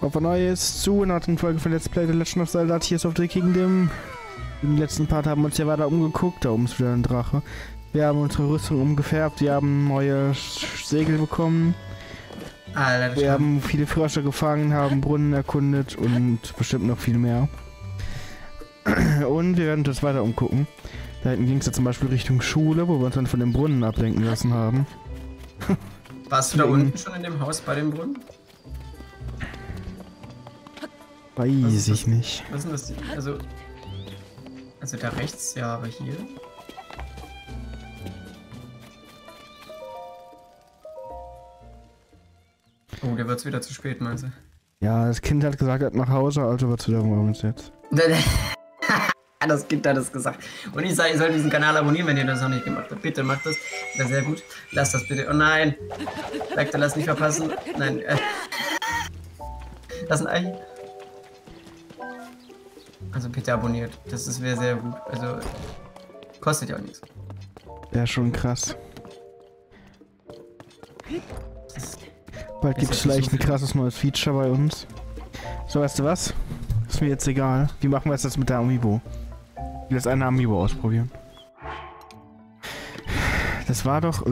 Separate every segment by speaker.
Speaker 1: Auf ein neues zu einer neuen Folge von Let's Play The Legend of Zelda Tears of the Kingdom. Im letzten Part haben wir uns ja weiter umgeguckt, da oben ist wieder ein Drache. Wir haben unsere Rüstung umgefärbt, wir haben neue Segel bekommen.
Speaker 2: Alter,
Speaker 1: Wir haben viele Frösche gefangen, haben Brunnen erkundet und bestimmt noch viel mehr. Und wir werden uns weiter umgucken. Da hinten ging es ja zum Beispiel Richtung Schule, wo wir uns dann von dem Brunnen ablenken lassen haben.
Speaker 2: Warst du da unten schon in dem Haus bei dem Brunnen?
Speaker 1: Weiß ich
Speaker 2: das?
Speaker 1: nicht.
Speaker 2: Was ist denn das? Also. Also da rechts, ja, aber hier. Oh, der wird's wieder zu spät, meinst du?
Speaker 1: Ja, das Kind hat gesagt, er hat nach Hause, also wird's wieder morgens jetzt.
Speaker 2: das Kind hat es gesagt. Und ich sage, ihr sollt diesen Kanal abonnieren, wenn ihr das noch nicht gemacht habt. Bitte macht das. Wäre sehr gut. Lasst das bitte. Oh nein. Sagt er, lass nicht verpassen. Nein. Äh. Das ist ein Ei. Also bitte abonniert. Das ist wäre sehr gut. Also kostet ja auch nichts.
Speaker 1: Wäre schon krass.
Speaker 2: Das
Speaker 1: Bald gibt's
Speaker 2: jetzt
Speaker 1: vielleicht
Speaker 2: so
Speaker 1: ein krasses neues Feature bei uns. So, weißt du was? Ist mir jetzt egal. Wie machen wir es jetzt mit der Amiibo? Ich will jetzt eine Amiibo ausprobieren. Das war doch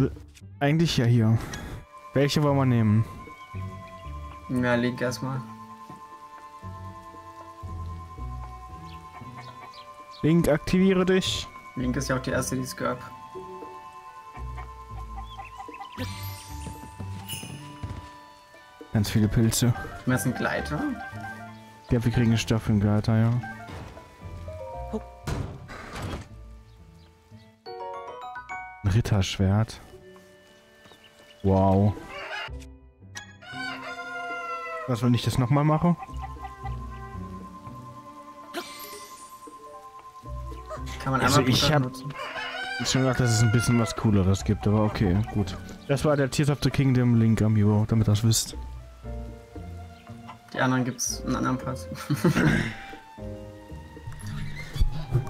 Speaker 1: eigentlich ja hier. Welche wollen wir nehmen?
Speaker 2: Ja, leg erstmal.
Speaker 1: Link, aktiviere dich.
Speaker 2: Link ist ja auch die erste, die es gab.
Speaker 1: Ganz viele Pilze.
Speaker 2: Ist ein Gleiter.
Speaker 1: Ja, wir kriegen einen Staffelgleiter, ja. Ein Ritterschwert. Wow. Was, wenn ich das nochmal mache?
Speaker 2: Kann man
Speaker 1: Also ich
Speaker 2: Butter
Speaker 1: hab-
Speaker 2: benutzen.
Speaker 1: Ich schon gedacht, dass es ein bisschen was Cooleres gibt, aber okay, gut. Das war der Tears of the Kingdom Link Amiibo, damit ihr das wisst.
Speaker 2: Die anderen gibt's einen anderen Pass.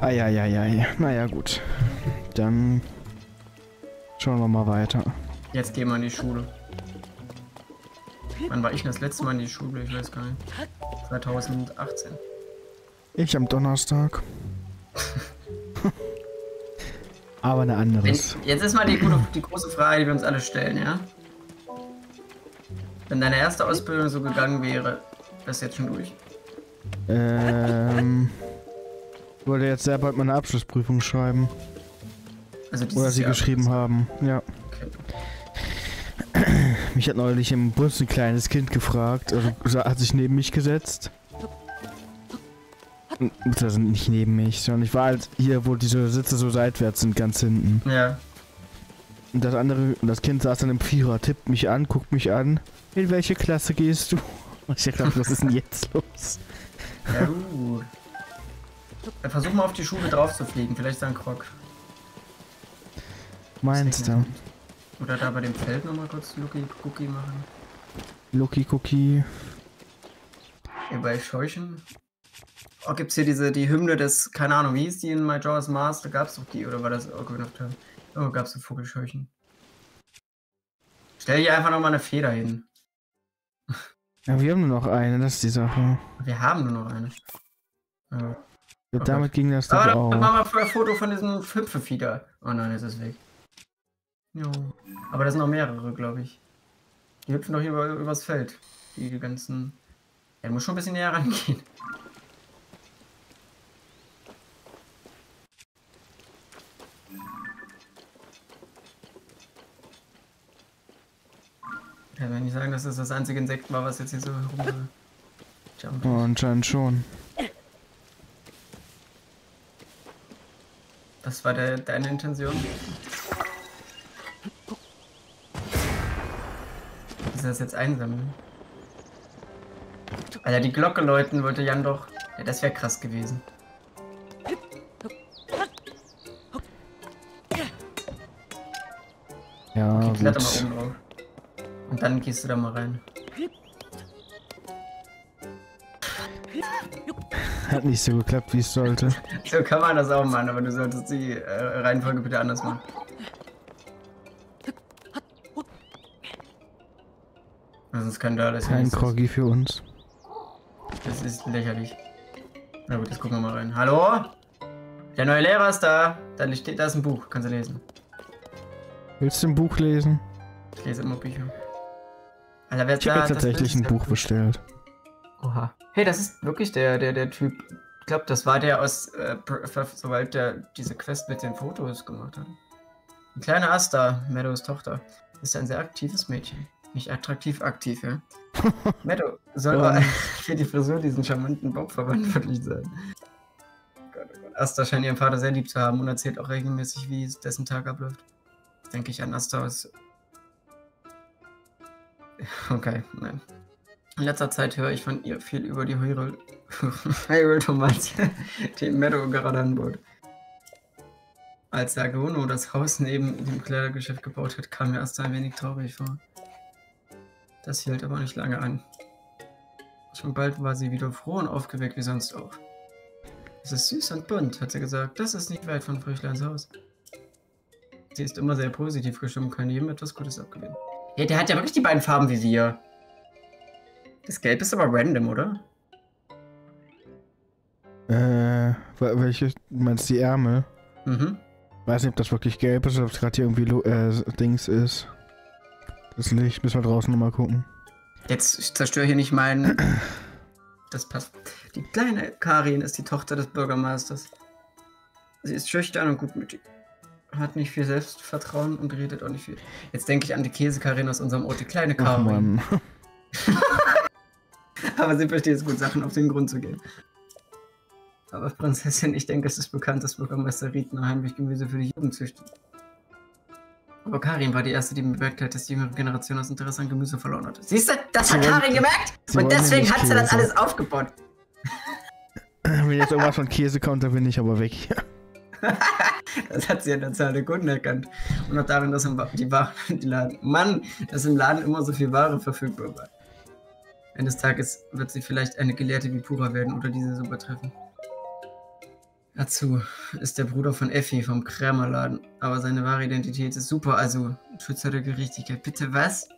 Speaker 1: Eieiei. Naja, gut. Dann schauen wir mal weiter.
Speaker 2: Jetzt gehen wir in die Schule. Wann war ich das letzte Mal in die Schule? Ich weiß gar nicht. 2018.
Speaker 1: Ich am Donnerstag. Aber eine
Speaker 2: Wenn,
Speaker 1: anderes.
Speaker 2: jetzt ist mal die, gute, die große Frage, die wir uns alle stellen, ja? Wenn deine erste Ausbildung so gegangen wäre, das ist jetzt schon durch.
Speaker 1: Ähm. Ich wollte jetzt sehr bald meine Abschlussprüfung schreiben.
Speaker 2: Also
Speaker 1: Oder sie
Speaker 2: Jahr.
Speaker 1: geschrieben haben. Ja.
Speaker 2: Okay.
Speaker 1: Mich hat neulich im Bus ein kleines Kind gefragt, also hat sich neben mich gesetzt. Also nicht neben mich, sondern ich war halt hier, wo diese Sitze so seitwärts sind, ganz hinten.
Speaker 2: Ja.
Speaker 1: Und das andere, und das Kind saß dann im Vierer, tippt mich an, guckt mich an. In welche Klasse gehst du? Und ich dachte, was ist denn jetzt los?
Speaker 2: Ja, gut. Dann versuch mal auf die Schule drauf zu fliegen. Vielleicht ist da ein Krog.
Speaker 1: Meinst du?
Speaker 2: Oder da bei dem Feld nochmal kurz Lucky Cookie machen.
Speaker 1: Lucky Cookie.
Speaker 2: Hier bei Scheuchen. Oh, gibt's hier diese, die Hymne des, keine Ahnung, wie hieß die in My Jaws Mars? Da gab's doch die, oder war das Ocarina of Time? Oh, gab's ein Vogelscheuchen. Stell hier einfach nochmal eine Feder hin.
Speaker 1: Ja, wir haben nur noch eine, das ist die Sache.
Speaker 2: Wir haben nur noch eine. Ja.
Speaker 1: Ja,
Speaker 2: Oh
Speaker 1: damit ging das doch
Speaker 2: Aber dann
Speaker 1: auch.
Speaker 2: machen wir ein Foto von diesem Hüpfefieder. Oh nein, jetzt ist es weg. Jo. Aber das sind noch mehrere, glaube ich. Die hüpfen doch hier über, übers Feld. Die, die ganzen. Ja, du musst schon ein bisschen näher rangehen. Ja, wenn ich sagen, dass das das einzige Insekt war, was jetzt hier so rumgejumpt
Speaker 1: Oh, anscheinend schon.
Speaker 2: Das war der, deine Intention? Ist das jetzt einsammeln? Alter, die Glocke läuten wollte Jan doch. Ja, das wäre krass gewesen.
Speaker 1: Ja,
Speaker 2: Okay,
Speaker 1: gut.
Speaker 2: Und dann gehst du da mal rein.
Speaker 1: Hat nicht so geklappt, wie es sollte.
Speaker 2: So kann man das auch machen, aber du solltest die äh, Reihenfolge bitte anders machen. Sonst kann da das ja
Speaker 1: Kein Kroggy für uns.
Speaker 2: Das ist lächerlich. Na gut, jetzt gucken wir mal rein. Hallo? Der neue Lehrer ist da. Da steht, da ist ein Buch. Kannst du lesen.
Speaker 1: Willst du ein Buch lesen?
Speaker 2: Ich lese immer Bücher. Alter,
Speaker 1: Ich habe jetzt tatsächlich ein Buch bestellt.
Speaker 2: Oha. Hey, das ist wirklich der, der, der Typ. Ich glaube, das war der aus, äh, sobald der diese Quest mit den Fotos gemacht hat. Ein kleiner Asta, Meadows Tochter, ist ein sehr aktives Mädchen. Nicht attraktiv aktiv, ja. Meadow soll
Speaker 1: Ja.
Speaker 2: aber für die Frisur diesen charmanten Bob verantwortlich sein. Oh. Asta scheint ihren Vater sehr lieb zu haben und erzählt auch regelmäßig, wie es dessen Tag abläuft. Denke ich an Asta aus. Okay, nein. In letzter Zeit höre ich von ihr viel über die Hyrule Hyrule Thomas, die Meadow gerade anbot. Als Sagono das Haus neben dem Kleidergeschäft gebaut hat, kam mir erst ein wenig traurig vor. Das hielt aber nicht lange an. Schon bald war sie wieder froh und aufgeweckt wie sonst auch. Es ist süß und bunt, hat sie gesagt. Das ist nicht weit von Früchleins Haus. Sie ist immer sehr positiv gestimmt, kann jedem etwas Gutes abgewinnen. Ja, der hat ja wirklich die beiden Farben wie wir. Das Gelb ist aber random, oder?
Speaker 1: Äh, wel- welche, du meinst die Ärmel?
Speaker 2: Mhm.
Speaker 1: Weiß nicht, ob das wirklich gelb ist oder ob es gerade hier irgendwie äh, Dings ist. Das Licht, müssen wir draußen nochmal gucken.
Speaker 2: Jetzt ich zerstöre hier nicht meinen. Das passt. Die kleine Karin ist die Tochter des Bürgermeisters. Sie ist schüchtern und gutmütig. Hat nicht viel Selbstvertrauen und redet auch nicht viel. Jetzt denke ich an die Käsekarin aus unserem Ort, die kleine Karin. Aber sie versteht es gut, Sachen auf den Grund zu gehen. Aber Prinzessin, ich denke, es ist bekannt, dass Bürgermeister Riedner heimlich Gemüse für die Jugend züchtet. Aber Karin war die erste, die bemerkt hat, dass die jüngere Generation das Interesse an Gemüse verloren hatte. Siehst du, das
Speaker 1: Sie
Speaker 2: hat
Speaker 1: wollen-
Speaker 2: Karin gemerkt! Und deswegen hat sie das alles aufgebaut.
Speaker 1: Wenn jetzt irgendwas von Käse kommt, dann bin ich aber weg.
Speaker 2: Das hat sie an der Zahl der Kunden erkannt. Und auch darin, dass die Ware, die Laden, Mann, dass im Laden immer so viel Ware verfügbar war. Eines Tages wird sie vielleicht eine Gelehrte wie Pura werden oder diese so übertreffen. Dazu ist der Bruder von Effi vom Krämerladen, aber seine wahre Identität ist super, also Schützer der Gerechtigkeit. Bitte was?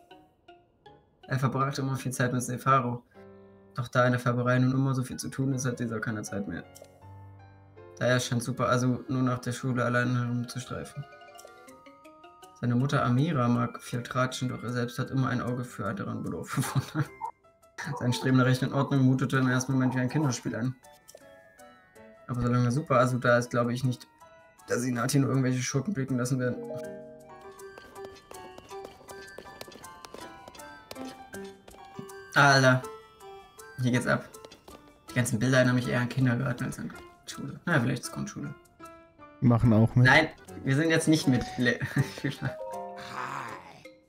Speaker 2: Er verbrachte immer viel Zeit mit Sefaro. Doch da in der Färberei nun immer so viel zu tun ist, hat dieser keine Zeit mehr. Daher scheint Super also nur nach der Schule allein herumzustreifen. Seine Mutter Amira mag viel tratschen, doch er selbst hat immer ein Auge für andere Belohnungen. Sein Streben nach Recht und Ordnung mutete im ersten Moment wie ein Kinderspiel an. Aber solange Super Asu da ist, glaube ich nicht, dass sie Nati nur irgendwelche Schurken blicken lassen werden. Alter. Hier geht's ab. Die ganzen Bilder erinnern mich eher an Kindergarten als an Schule. Na, vielleicht ist Grundschule.
Speaker 1: Machen auch mit.
Speaker 2: Nein, wir sind jetzt nicht mit Le Schüler.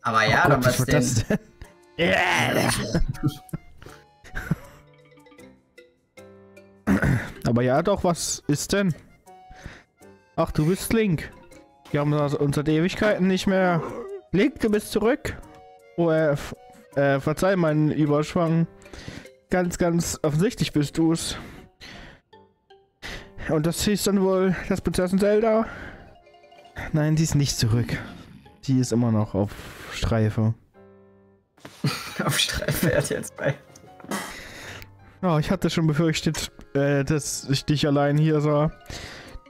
Speaker 2: Aber ja,
Speaker 1: oh
Speaker 2: dann
Speaker 1: Gott,
Speaker 2: was
Speaker 1: was
Speaker 2: denn?
Speaker 1: das denn? Aber ja, doch, was ist denn? Ach, du bist Link. Wir haben uns seit Ewigkeiten nicht mehr. Link, du bist zurück. Oh, äh, äh, verzeih meinen Überschwang. Ganz, ganz offensichtlich bist du's. Und das hieß dann wohl das Prinzessin Zelda? Nein, die ist nicht zurück. Die ist immer noch auf Streife.
Speaker 2: Auf Streife fährt jetzt bei.
Speaker 1: Ja, ich hatte schon befürchtet, äh, dass ich dich allein hier sah.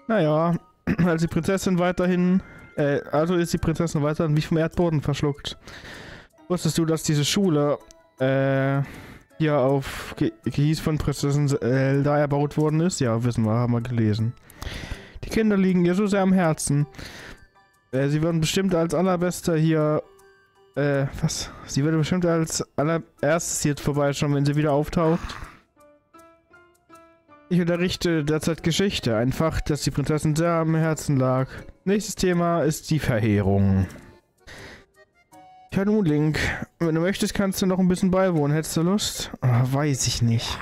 Speaker 1: Naja, als die Prinzessin weiterhin, äh, also ist die Prinzessin weiterhin wie vom Erdboden verschluckt. Wusstest du, dass diese Schule, äh, hier auf Ge von Prinzessin Zelda erbaut worden ist? Ja, wissen wir, haben wir gelesen. Die Kinder liegen ihr so sehr am Herzen. Äh, sie würden bestimmt als allerbester hier, äh, was? Sie würde bestimmt als allererstes hier vorbeischauen, wenn sie wieder auftaucht. Ich unterrichte derzeit Geschichte, ein Fach, das die Prinzessin sehr am Herzen lag. Nächstes Thema ist die Verheerung. Nun, Link, wenn du möchtest, kannst du noch ein bisschen beiwohnen. Hättest du Lust? Ah, weiß ich nicht.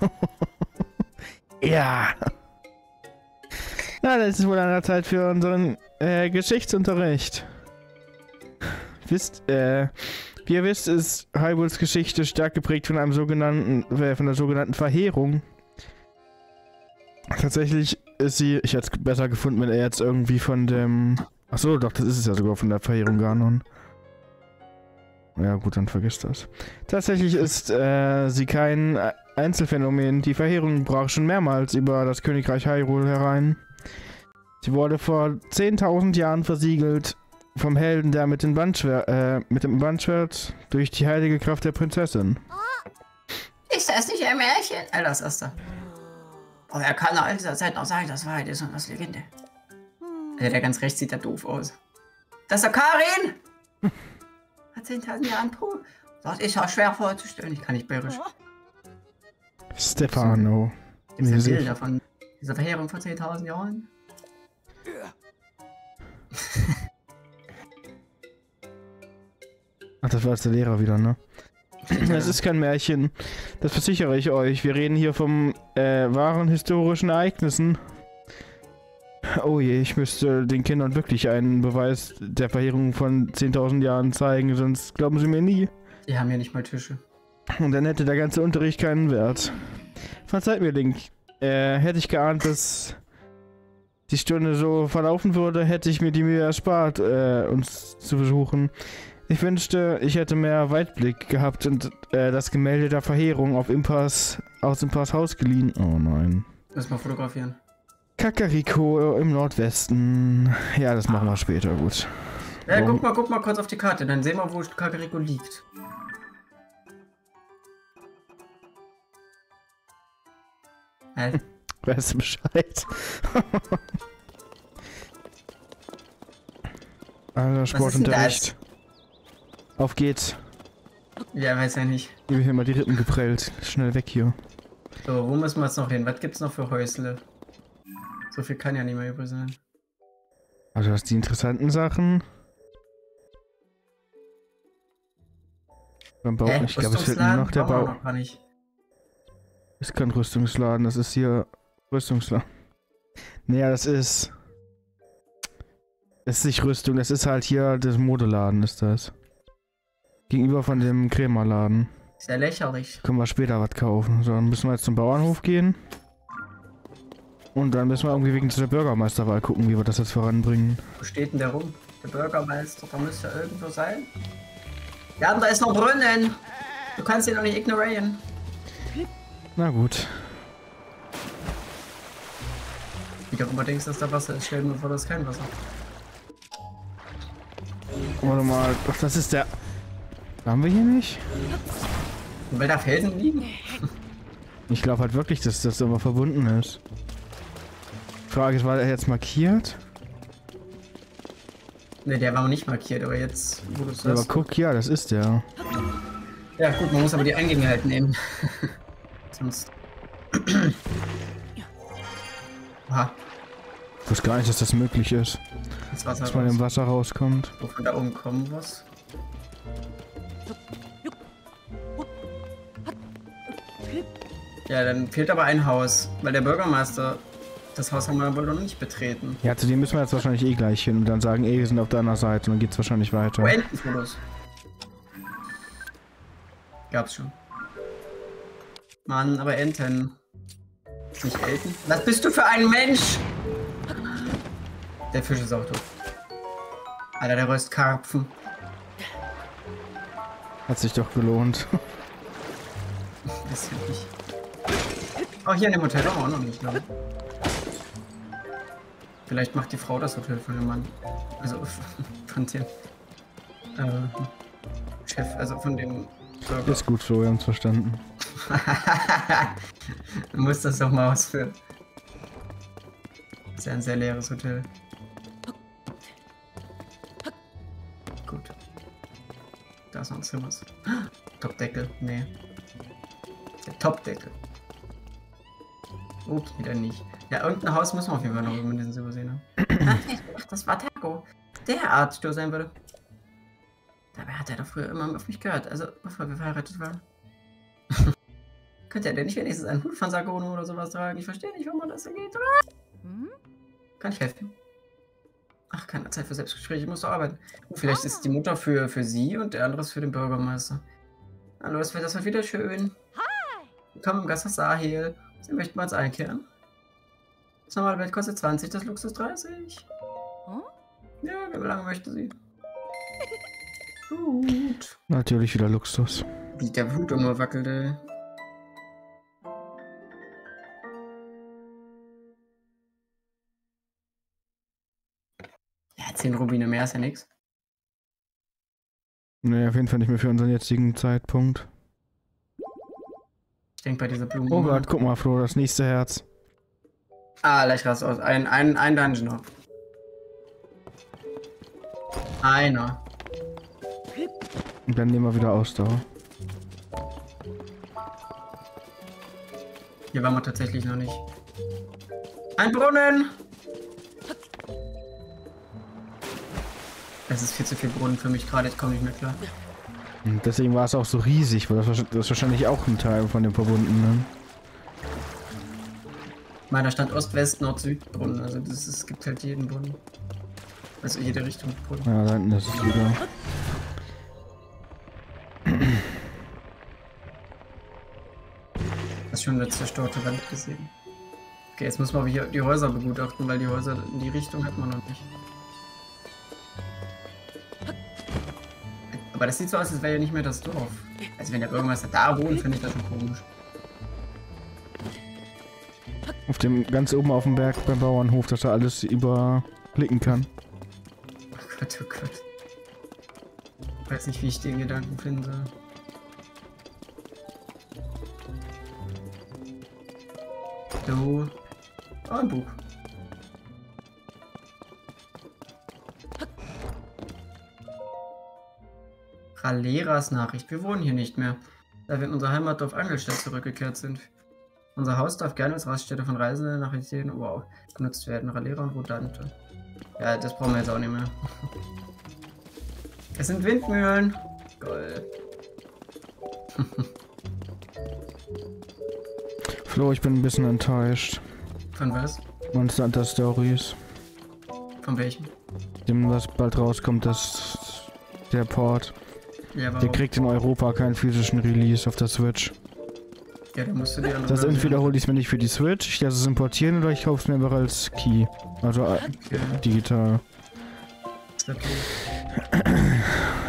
Speaker 1: ja. Na, dann ist wohl an der Zeit für unseren äh, Geschichtsunterricht. Wisst, äh, wie ihr wisst, ist Hyrules Geschichte stark geprägt von einem sogenannten, äh, von der sogenannten Verheerung. Tatsächlich ist sie, ich hätte es besser gefunden, wenn er jetzt irgendwie von dem, ach so, doch, das ist es ja sogar von der Verheerung Ganon. Ja gut, dann vergiss das. Tatsächlich ist äh, sie kein, äh, Einzelphänomen. Die Verheerung brach schon mehrmals über das Königreich Hyrule herein. Sie wurde vor 10.000 Jahren versiegelt vom Helden, der mit, dem Bandschwert, äh, mit dem Bandschwert durch die heilige Kraft der Prinzessin.
Speaker 2: Ist das nicht ein Märchen? Alter, das erste. Oh, er kann all dieser Zeit noch sagen, dass Wahrheit ist und was Legende. Also der ganz rechts sieht da doof aus. Das ist der Karin! Hat 10.000 Jahren pro. Das ist ja schwer vorzustellen. Ich kann nicht bayerisch.
Speaker 1: Stefano.
Speaker 2: Gibt es. Bilder von dieser Verheerung vor 10.000 Jahren?
Speaker 1: Ach, das war jetzt der Lehrer wieder, ne? Es ist kein Märchen. Das versichere ich euch. Wir reden hier vom äh, wahren historischen Ereignissen. Oh je, ich müsste den Kindern wirklich einen Beweis der Verheerung von 10.000 Jahren zeigen, sonst glauben sie mir nie.
Speaker 2: Die haben ja nicht mal Tische.
Speaker 1: Und dann hätte der ganze Unterricht keinen Wert. Verzeiht mir, Link. Äh, hätte ich geahnt, dass die Stunde so verlaufen würde, hätte ich mir die Mühe erspart, äh, uns zu besuchen. Ich wünschte, ich hätte mehr Weitblick gehabt und äh, das Gemälde der Verheerung auf Impas aus Impas Haus geliehen. Oh nein.
Speaker 2: Lass mal fotografieren.
Speaker 1: Kakariko im Nordwesten. Ja, das machen wir später, gut.
Speaker 2: Ja, guck mal, guck mal kurz auf die Karte, dann sehen wir, wo Kakariko liegt. Hä?
Speaker 1: Weißt du Bescheid? Alter, Sportunterricht. Auf geht's.
Speaker 2: Ja, weiß ja nicht.
Speaker 1: Mir hier mal die Rippen geprellt. Schnell weg hier.
Speaker 2: So, wo müssen wir jetzt noch hin? Was gibt's noch für Häusle? So viel kann ja nicht mehr übrig sein.
Speaker 1: Also das die interessanten Sachen. Beim Bau, ich glaube, es fehlt nur noch der Bau.
Speaker 2: noch nicht.
Speaker 1: Ist kein Rüstungsladen, das ist hier Rüstungsladen. Naja, das ist. Das ist nicht Rüstung, das ist halt hier das Modeladen, ist das. Gegenüber von dem Krämerladen.
Speaker 2: Ist ja lächerlich.
Speaker 1: Können wir später was kaufen. So, dann müssen wir jetzt zum Bauernhof gehen. Und dann müssen wir irgendwie wegen dieser Bürgermeisterwahl gucken, wie wir das jetzt voranbringen.
Speaker 2: Wo steht denn der rum? Der Bürgermeister, da müsste ja irgendwo sein. Ja, da ist noch Brunnen. Du kannst ihn doch nicht ignorieren.
Speaker 1: Na gut.
Speaker 2: Wie du immer denkst, dass da Wasser ist, stell dir vor, das ist kein Wasser.
Speaker 1: Warte mal. Ach, das ist der. Haben wir hier nicht?
Speaker 2: Weil da Felsen liegen?
Speaker 1: Ich glaube halt wirklich, dass das immer verbunden ist. Frage ist, war der jetzt markiert?
Speaker 2: Ne, der war noch nicht markiert, aber jetzt, wo du
Speaker 1: Ja, aber
Speaker 2: sagst.
Speaker 1: guck, ja, das ist der.
Speaker 2: Ja, gut, man muss aber die Eingänge halt nehmen. Sonst. Aha,
Speaker 1: Ich wusste gar nicht, dass das möglich ist.
Speaker 2: das Wasser
Speaker 1: Dass man im
Speaker 2: raus.
Speaker 1: Wasser rauskommt.
Speaker 2: Wo von da oben kommen was? Ja, dann fehlt aber ein Haus, weil der Bürgermeister, das Haus haben wir wohl noch nicht betreten.
Speaker 1: Ja, zu dem müssen wir jetzt wahrscheinlich eh gleich hin und dann sagen, ey, wir sind auf deiner Seite und dann geht's wahrscheinlich weiter.
Speaker 2: Oh, Entenfotos. Gab's schon. Mann, aber Enten. Nicht Elten? Was bist du für ein Mensch? Der Fisch ist auch tot. Alter, der röst Karpfen.
Speaker 1: Hat sich doch gelohnt.
Speaker 2: Weiß ich nicht. Oh, hier in dem Hotel haben wir auch noch nicht, glaube ich. Vielleicht macht die Frau das Hotel von dem Mann. Also von dem äh, Chef, also von dem Bürger.
Speaker 1: Ist gut, so, wir haben's verstanden.
Speaker 2: du musst das doch mal ausführen. Ist ja ein sehr leeres Hotel. Gut. Da ist noch ein Zimmer. Topdeckel? Nee. Der Topdeckel. Okay, dann nicht. Ja, irgendein Haus muss man auf jeden Fall noch irgendwann diesen übersehen haben. Ach, ach, das war Taco. Der Arzt, der sein würde. Dabei hat er doch früher immer auf mich gehört, also bevor wir verheiratet waren. Könnte er denn nicht wenigstens einen Hut von Sagono oder sowas tragen? Ich verstehe nicht, warum man das so geht. Kann ich helfen? Ach, keine Zeit für Selbstgespräche, ich muss doch arbeiten. Oh, vielleicht ist die Mutter für, für sie und der andere ist für den Bürgermeister. Hallo, das wird, das wird wieder schön. Willkommen im Gasthaus Sahel. Sie möchten bei uns einkehren? Das normale Bett kostet 20, das Luxus 30. Hm? Ja, wie lange möchte sie? Gut.
Speaker 1: Natürlich wieder Luxus.
Speaker 2: Wie der Blut immer wackelte. Ja, 10 Rubine mehr ist ja nichts.
Speaker 1: Nee, auf jeden Fall nicht mehr für unseren jetzigen Zeitpunkt.
Speaker 2: Ich denke bei dieser Blume.
Speaker 1: Oh Gott, guck mal, Flo, das nächste Herz.
Speaker 2: Ah, leicht raus aus. Ein, ein, ein Dungeon noch. Einer.
Speaker 1: Und dann nehmen wir wieder Ausdauer.
Speaker 2: Hier waren wir tatsächlich noch nicht. Ein Brunnen! Es ist viel zu viel Brunnen für mich gerade, jetzt komme ich nicht mehr klar.
Speaker 1: Und deswegen war es auch so riesig, weil das, das ist wahrscheinlich auch ein Teil von dem Verbundenen.
Speaker 2: Meiner stand Ost, West, Nord, Süd Brunnen. Also das es gibt halt jeden Brunnen. Also jede Richtung Brunnen.
Speaker 1: Ja, da hinten ist es wieder.
Speaker 2: Hast schon eine zerstörte Wand gesehen. Okay, jetzt müssen wir aber hier die Häuser begutachten, weil die Häuser in die Richtung hat man noch nicht. Aber das sieht so aus, als wäre ja nicht mehr das Dorf. Also wenn der Bürgermeister da wohnt, finde ich das schon komisch.
Speaker 1: Auf dem ganz oben auf dem Berg beim Bauernhof, dass er alles überblicken kann.
Speaker 2: Oh Gott, oh Gott. Ich weiß nicht, wie ich den Gedanken finde. So. Oh, ein Buch. Raleras Nachricht. Wir wohnen hier nicht mehr, da wir in unser Heimatdorf Angelstadt zurückgekehrt sind. Unser Haus darf gerne als Raststätte von Reisenden nach Italien wow, genutzt werden. Ralera und Rodante. Ja, das brauchen wir jetzt auch nicht mehr. Es sind Windmühlen. Gold.
Speaker 1: Flo, ich bin ein bisschen enttäuscht.
Speaker 2: Von was?
Speaker 1: Monster Hunter Stories.
Speaker 2: Von welchem?
Speaker 1: Dem, was bald rauskommt, das der Port.
Speaker 2: Ja,
Speaker 1: Der kriegt in Europa keinen physischen Release auf der Switch.
Speaker 2: Ja, dann musst du die andere
Speaker 1: Das
Speaker 2: Version-
Speaker 1: entweder hole ich es mir nicht für die Switch, ich lasse es importieren oder ich kaufe es mir einfach als Key. Also äh,
Speaker 2: Okay,
Speaker 1: digital.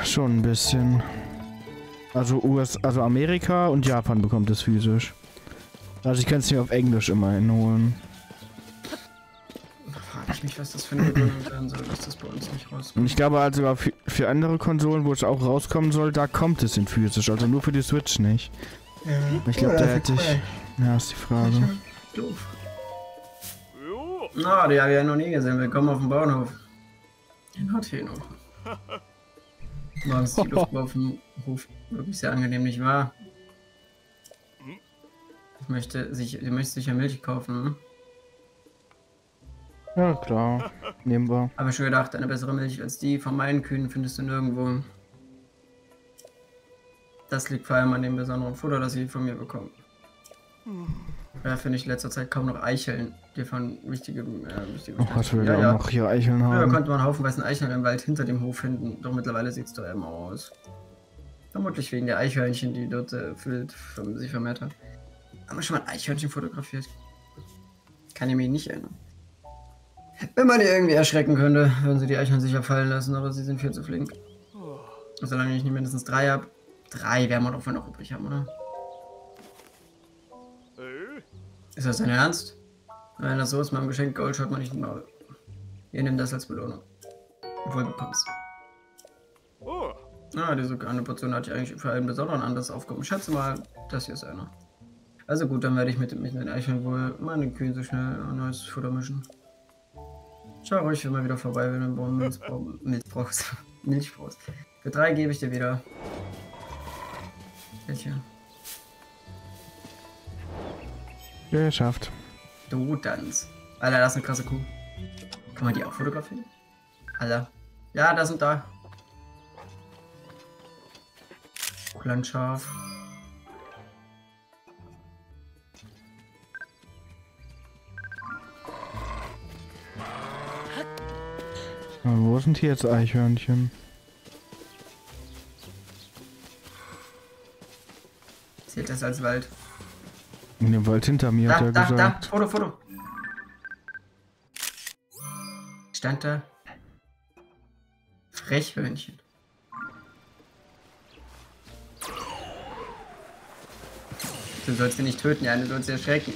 Speaker 1: Schon ein bisschen. Also US, also Amerika und Japan bekommt es physisch. Also ich kann es mir auf Englisch immerhin holen.
Speaker 2: Da frage ich mich, was das für eine Begründung sein soll, dass das bei uns nicht
Speaker 1: Und
Speaker 2: rauskommt.
Speaker 1: ich glaube für, für andere Konsolen, wo es auch rauskommen soll, da kommt es in physisch. Also nur für die Switch nicht.
Speaker 2: Ja.
Speaker 1: Ich glaube, da hätte ich. Ja, ist die Frage.
Speaker 2: Doof. Na, die habe ich ja noch nie gesehen. Willkommen auf dem Bauernhof. In Hateno. Morgens ist die Luft auf dem Hof wirklich sehr angenehm, nicht wahr? Ich möchte sich, du möchtest sicher Milch kaufen, hm?
Speaker 1: Ja, klar. Nehmen wir.
Speaker 2: Habe schon gedacht, eine bessere Milch als die von meinen Kühen findest du nirgendwo. Das liegt vor allem an dem besonderen Futter, das sie von mir bekommen. Ja, finde ich in letzter Zeit kaum noch Eicheln, die von wichtigem, äh, wichtigem
Speaker 1: Ach, was will
Speaker 2: ja,
Speaker 1: der
Speaker 2: ja.
Speaker 1: auch noch hier Eicheln
Speaker 2: Früher
Speaker 1: haben?
Speaker 2: konnte man haufenweise Eicheln im Wald hinter dem Hof finden, doch mittlerweile sieht es doch immer aus. Vermutlich wegen der Eichhörnchen, die dort äh, ver- sich vermehrt hat. Haben wir schon mal ein Eichhörnchen fotografiert? Kann ich mich nicht erinnern. Wenn man die irgendwie erschrecken könnte, würden sie die Eichhörnchen sicher fallen lassen, aber sie sind viel zu flink. Solange ich nicht mindestens drei habe. Drei werden wir doch wohl noch übrig haben, oder? Ist das dein Ernst? Wenn das so ist, meinem Geschenk Gold schaut man nicht den Maul. Ihr nehmt das als Belohnung. Wohl bekommst. Ah, diese eine Portion hatte ich eigentlich für einen besonderen Anlass aufgehoben. Schätze mal, das hier ist einer. Also gut, dann werde ich mit, mit den Eicheln wohl meine Kühen so schnell ein neues Futter mischen. Schau ruhig immer wieder vorbei, wenn du Milch brauchst. Milch brauchst. Für drei gebe ich dir wieder. Welche?
Speaker 1: Geschafft.
Speaker 2: Du Danz. Alter, das ist eine krasse Kuh. Kann man die auch fotografieren? Alter. Ja, da sind da. Landschaf.
Speaker 1: Aber wo sind hier jetzt Eichhörnchen?
Speaker 2: Zählt das als Wald?
Speaker 1: In dem Wald hinter mir, hat
Speaker 2: Da,
Speaker 1: er
Speaker 2: da, da.
Speaker 1: gesagt.
Speaker 2: Foto, Foto. Stand da. Frechhörnchen. Du sollst ihn nicht töten, ja, du sollst ihn erschrecken.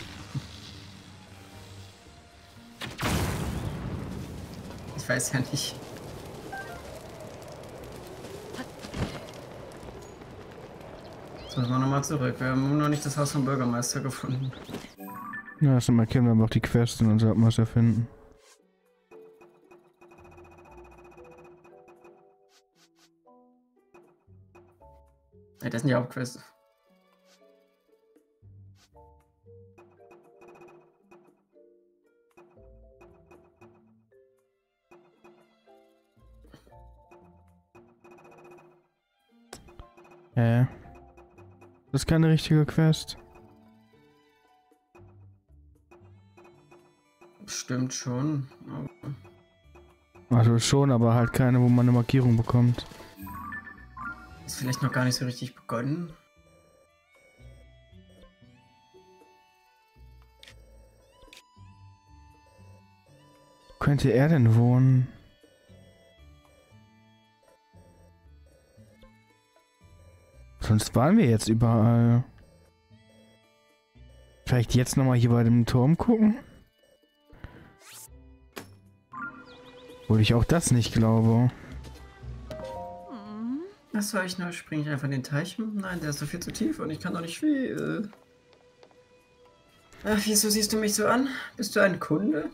Speaker 2: Ich weiß ja nicht. Müssen wir nochmal zurück. Wir haben noch nicht das Haus vom Bürgermeister gefunden.
Speaker 1: Ja, erst mal kennen wir aber auch die Quest und dann sollten wir es erfinden.
Speaker 2: Ja, das sind ja auch Quests.
Speaker 1: Äh. Das ist keine richtige Quest.
Speaker 2: Stimmt schon. Aber
Speaker 1: Also schon, aber halt keine, wo man eine Markierung bekommt.
Speaker 2: ist vielleicht noch gar nicht so richtig begonnen.
Speaker 1: Könnte er denn wohnen? Sonst waren wir jetzt überall. Vielleicht jetzt nochmal hier bei dem Turm gucken? Obwohl ich auch das nicht glaube.
Speaker 2: Was soll ich nur? Springe ich einfach in den Teich? Nein, der ist so viel zu tief und ich kann doch nicht viel. Ach, wieso siehst du mich so an? Bist du ein Kunde?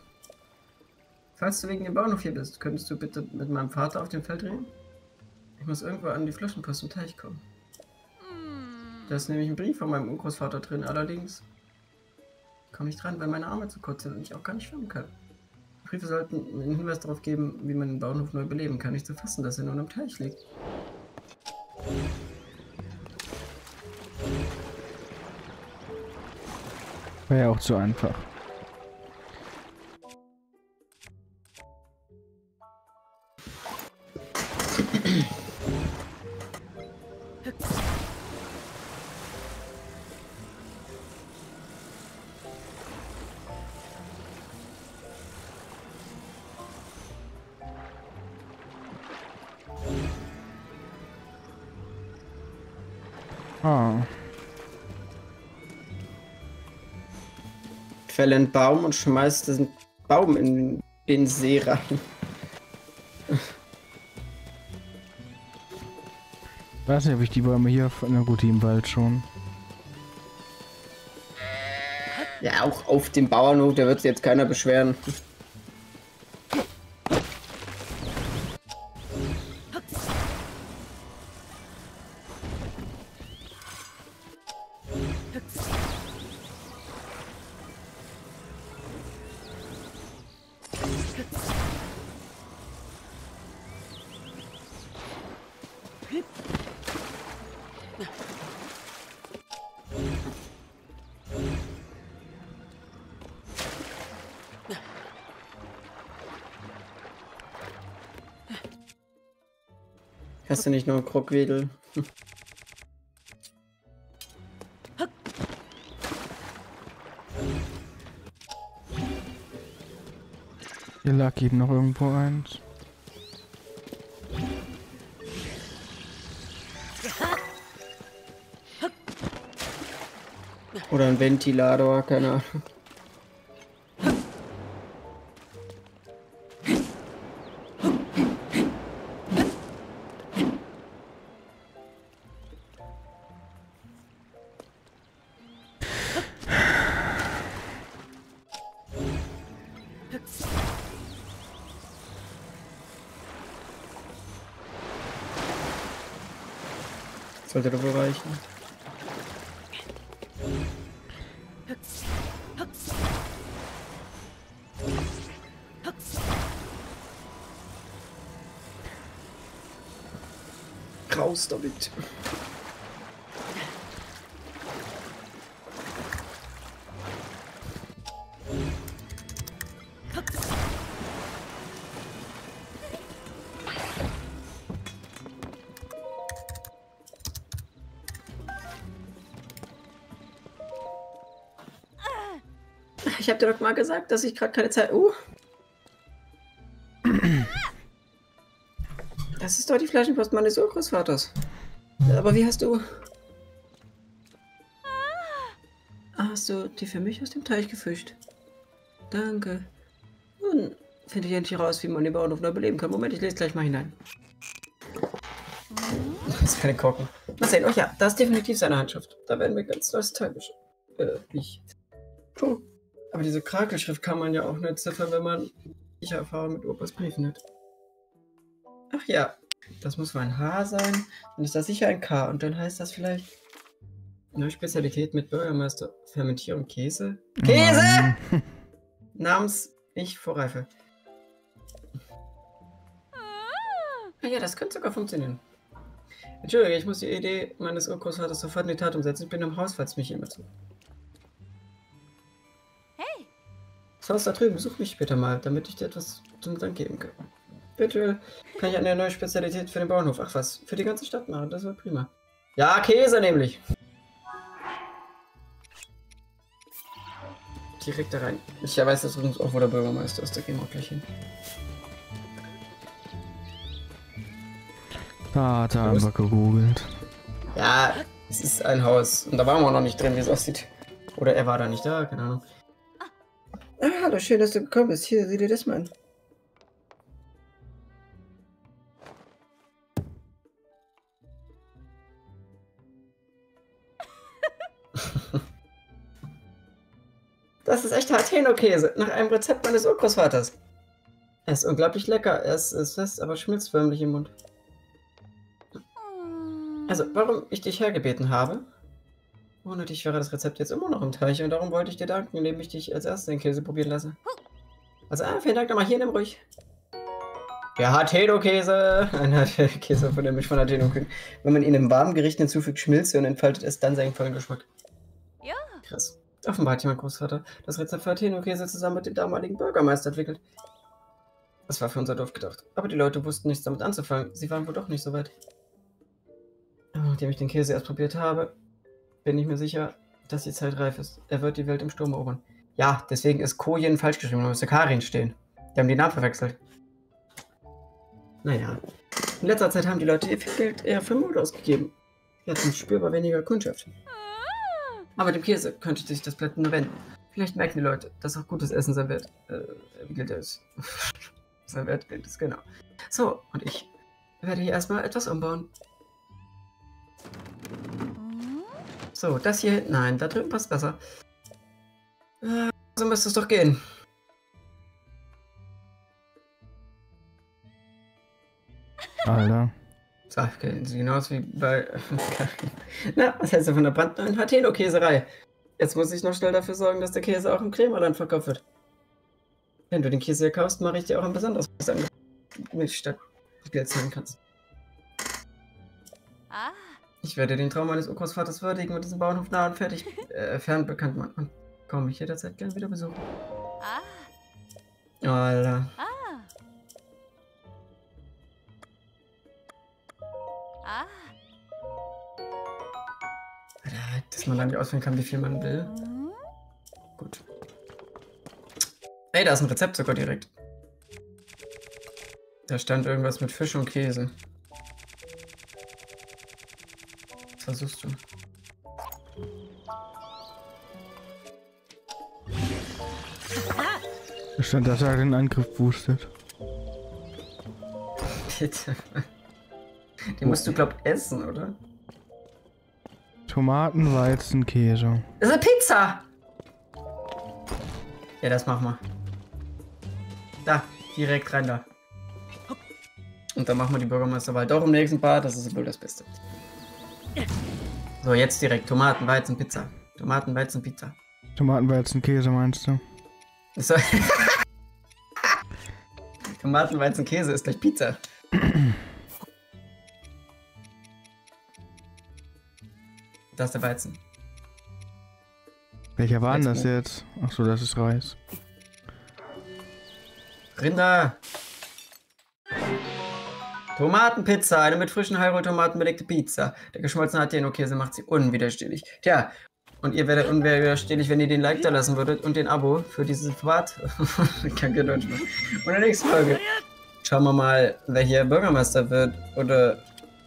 Speaker 2: Falls du wegen dem Bauernhof hier bist, könntest du bitte mit meinem Vater auf dem Feld reden? Ich muss irgendwo an die Flaschenpost im Teich kommen. Da ist nämlich ein Brief von meinem Urgroßvater drin, allerdings komme ich dran, weil meine Arme zu kurz sind und ich auch gar nicht schwimmen kann. Briefe sollten einen Hinweis darauf geben, wie man den Bauernhof neu beleben kann. Nicht zu fassen, dass er nur im Teich liegt.
Speaker 1: Wäre ja auch zu einfach.
Speaker 2: Fälle einen Baum und schmeißt diesen Baum in den See rein.
Speaker 1: Weiß nicht, ob ich die Bäume hier... Na gut, die im Wald schon.
Speaker 2: Ja, auch auf dem Bauernhof, da wird sich jetzt keiner beschweren. Du nicht nur Krockwedel?
Speaker 1: Hier lag eben noch irgendwo eins.
Speaker 2: Oder ein Ventilator, keine Ahnung. Sollte wohl reichen. Raus damit. Ich hab dir doch mal gesagt, dass ich gerade keine Zeit. Uh. Das ist doch die Flaschenpost meines Urgroßvaters. Aber wie hast du. Ah, Hast du die für mich aus dem Teich gefischt? Danke. Nun finde ich endlich raus, wie man den Bauernhof neu beleben kann. Moment, ich lese gleich mal hinein. Das kann ich gucken. Mal sehen. Oh ja, da ist definitiv seine Handschrift. Da werden wir ganz nostalgisch. Äh, ich. Puh. Aber diese Krakelschrift kann man ja auch nicht ziffern, wenn man ich Erfahrung mit Opas Briefen hat. Ach ja, das muss wohl ein H sein. Dann ist das sicher ein K. Und dann heißt das vielleicht neue Spezialität mit Bürgermeister Fermentierung Käse. Käse! Namens ich vor Reife. Ah ja, das könnte sogar funktionieren. Entschuldige, ich muss die Idee meines Urgroßvaters sofort in die Tat umsetzen. Ich bin im Haus, falls mich jemand sucht. Das Haus da drüben, besuch mich später mal, damit ich dir etwas zum Dank geben kann. Eventuell kann ich eine neue Spezialität für den Bauernhof, ach was, für die ganze Stadt machen, das wäre prima. Ja, Käse nämlich. Direkt da rein. Ich weiß das übrigens auch, wo der Bürgermeister ist, da gehen wir auch gleich hin.
Speaker 1: Da, da haben wir gegoogelt.
Speaker 2: Ja, es ist ein Haus. Und da waren wir noch nicht drin, wie es aussieht. Oder er war da nicht da, keine Ahnung. Ah, hallo, schön, dass du gekommen bist. Hier, sieh dir das mal an. Das ist echter Hateno-Käse, nach einem Rezept meines Urgroßvaters. Er ist unglaublich lecker. Er ist, ist fest, aber schmilzt förmlich im Mund. Also, warum ich dich hergebeten habe? Ohne dich wäre das Rezept jetzt immer noch im Teich und darum wollte ich dir danken, indem ich dich als erster den Käse probieren lasse. Also, ah, vielen Dank nochmal. Hier, nimm ruhig. Der Hateno-Käse. Ein Hateno-Käse von der Misch von Hateno. Wenn man ihn im warmen Gericht hinzufügt, schmilzt er und entfaltet es dann seinen vollen Geschmack.
Speaker 3: Ja.
Speaker 2: Krass. Offenbar hat jemand Großvater das Rezept für Hateno-Käse zusammen mit dem damaligen Bürgermeister entwickelt. Das war für unser Dorf gedacht. Aber die Leute wussten nichts damit anzufangen. Sie waren wohl doch nicht so weit. Nachdem ich den Käse erst probiert habe, bin ich mir sicher, dass die Zeit reif ist. Er wird die Welt im Sturm erobern. Ja, deswegen ist Kojen falsch geschrieben, da müsste Karin stehen. Die haben die Namen verwechselt. Naja. In letzter Zeit haben die Leute ihr Geld eher für Mode ausgegeben. Sie hatten spürbar weniger Kundschaft. Aber dem Käse könnte sich das Blatt nur wenden. Vielleicht merken die Leute, dass auch gutes Essen sein wird. Äh, gilt es? sein Wert gilt es, genau. So, und ich werde hier erstmal etwas umbauen. So, das hier, nein, da drüben passt besser. Äh, so müsste es doch gehen.
Speaker 1: Alter.
Speaker 2: So, sieht genau aus wie bei. Na, was hältst du von der brandneuen Hateno-Käserei? Jetzt muss ich noch schnell dafür sorgen, dass der Käse auch im Krämerland verkauft wird. Wenn du den Käse hier kaufst, mache ich dir auch ein besonderes Angebot, Milch statt Geld zahlen kannst.
Speaker 3: Ah.
Speaker 2: Ich werde den Traum meines Urgroßvaters würdigen und diesen Bauernhof nah und fertig äh, fern bekannt machen. Und komme ich jederzeit gern wieder besuchen.
Speaker 3: Ah.
Speaker 2: Alter.
Speaker 3: Ah. Ah.
Speaker 2: Alter, dass man nicht auswählen kann, wie viel man will.
Speaker 3: Mhm.
Speaker 2: Gut. Ey, da ist ein Rezept sogar direkt. Da stand irgendwas mit Fisch und Käse. Was versuchst du?
Speaker 1: Da stand, dass er den Angriff boostet.
Speaker 2: Bitte. Den musst du, glaub, essen, oder?
Speaker 1: Tomaten, Weizen, Käse.
Speaker 2: Das ist eine Pizza! Ja, das machen wir. Da, direkt rein da. Und dann machen wir die Bürgermeisterwahl doch im nächsten Part, das ist wohl das Beste. So, jetzt direkt Tomaten, Weizen, Pizza. Tomaten, Weizen, Pizza.
Speaker 1: Tomaten, Weizen, Käse meinst du?
Speaker 2: So. Tomaten, Weizen, Käse ist gleich Pizza. Da ist der Weizen.
Speaker 1: Welcher war denn das jetzt? Achso, das ist Reis.
Speaker 2: Rinder! Tomatenpizza, eine mit frischen Hyrule-Tomaten belegte Pizza. Der geschmolzene Hateno-Käse macht sie unwiderstehlich. Tja, und ihr werdet unwiderstehlich, wenn ihr den Like da lassen würdet und den Abo für dieses Format. Ich kann kein Deutsch mehr. Und in der nächsten Folge schauen wir mal, wer hier Bürgermeister wird oder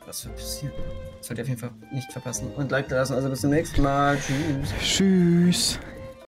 Speaker 2: was wird passieren. Das sollt ihr auf jeden Fall nicht verpassen. Und Like da lassen. Also bis zum nächsten Mal. Tschüss.
Speaker 1: Tschüss.